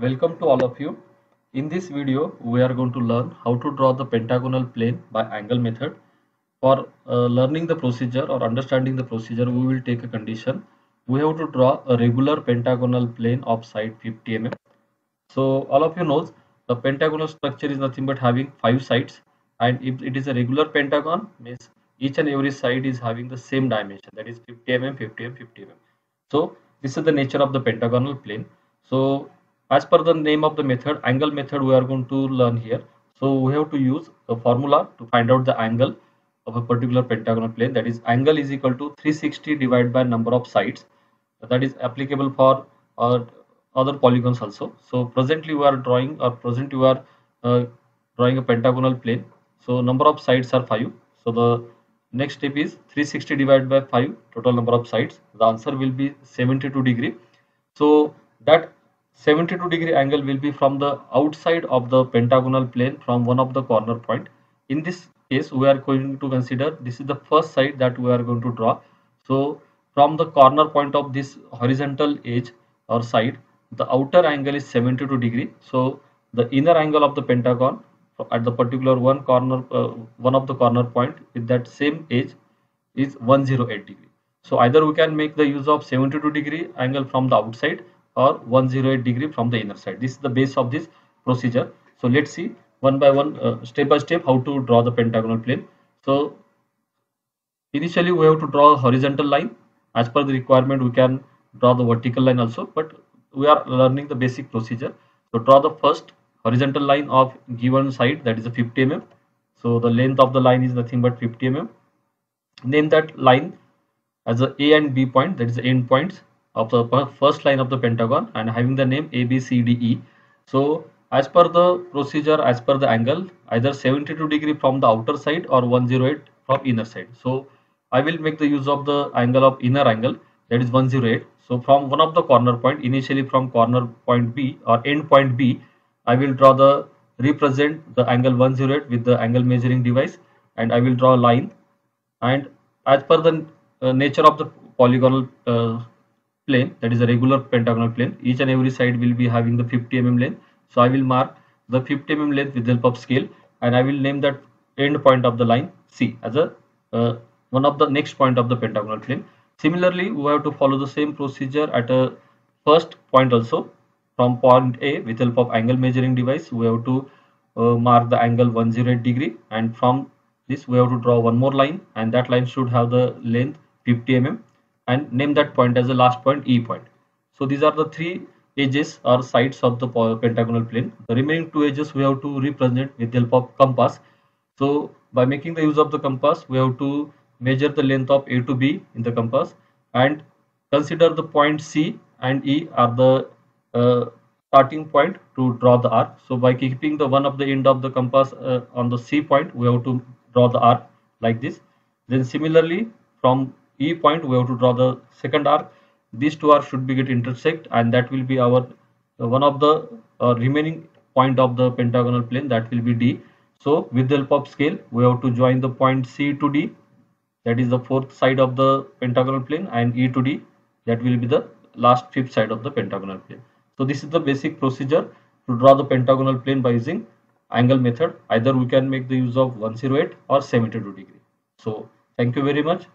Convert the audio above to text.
Welcome to all of you. In this video, we are going to learn how to draw the pentagonal plane by angle method. For uh, learning the procedure or understanding the procedure, we will take a condition. We have to draw a regular pentagonal plane of side 50 mm. So all of you knows the pentagonal structure is nothing but having five sides and if it is a regular pentagon means each and every side is having the same dimension that is 50 mm 50 mm 50 mm so this is the nature of the pentagonal plane so as per the name of the method angle method we are going to learn here. So we have to use a formula to find out the angle of a particular pentagonal plane. That is angle is equal to 360 divided by number of sides. That is applicable for uh, other polygons also. So presently we are drawing or present you are uh, drawing a pentagonal plane. So number of sides are 5 so the next step is 360 divided by 5 total number of sides. The answer will be 72 degree. So that 72 degree angle will be from the outside of the pentagonal plane from one of the corner point. In this case we are going to consider this is the first side that we are going to draw. So from the corner point of this horizontal edge or side the outer angle is 72 degree. So the inner angle of the pentagon at the particular one corner uh, one of the corner point with that same edge is 108 degree. So either we can make the use of 72 degree angle from the outside or 108 degree from the inner side. This is the base of this procedure. So let's see one by one uh, step by step how to draw the pentagonal plane. So initially we have to draw a horizontal line as per the requirement. We can draw the vertical line also but we are learning the basic procedure. So draw the first horizontal line of given side that is a 50 mm. So the length of the line is nothing but 50 mm. Name that line as a a and b point that is the end points of the first line of the pentagon and having the name a b c d e. So as per the procedure as per the angle either 72 degree from the outer side or 108 from inner side. So i will make the use of the angle of inner angle. That is 108 so from one of the corner point initially from corner point b or end point b I will draw the represent the angle 108 with the angle measuring device and I will draw a line. And as per the uh, nature of the polygonal uh, plane that is a regular pentagonal plane each and every side will be having the 50 mm length. So I will mark the 50 mm length with the help of scale and I will name that end point of the line C as a uh, one of the next point of the pentagonal plane. Similarly we have to follow the same procedure at a first point also. From point A with help of angle measuring device we have to uh, mark the angle 108 degree and from this we have to draw one more line and that line should have the length 50 mm and name that point as the last point E point. So these are the three edges or sides of the pentagonal plane. The remaining two edges we have to represent with the help of compass. So by making the use of the compass we have to measure the length of A to B in the compass and consider the point C and E are the uh, starting point to draw the arc. So by keeping the one of the end of the compass uh, on the C point, we have to draw the arc like this. Then similarly from E point, we have to draw the second arc. These two arcs should be get intersect and that will be our uh, one of the uh, remaining point of the pentagonal plane that will be D. So with the help of scale, we have to join the point C to D that is the fourth side of the pentagonal plane and E to D that will be the last fifth side of the pentagonal plane. So this is the basic procedure to draw the pentagonal plane by using angle method. Either we can make the use of 108 or 72 degree. So thank you very much.